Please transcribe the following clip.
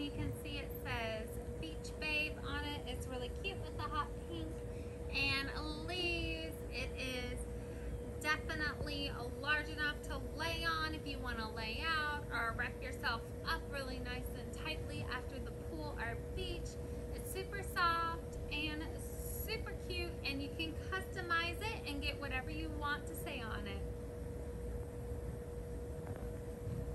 and you can see it says Beach Babe on it. It's really cute with the hot pink and leaves. It is definitely large enough to lay on if you want to lay out or wrap yourself up really nice and tightly after the pool or beach. It's super soft and super cute and you can customize it and get whatever you want to say on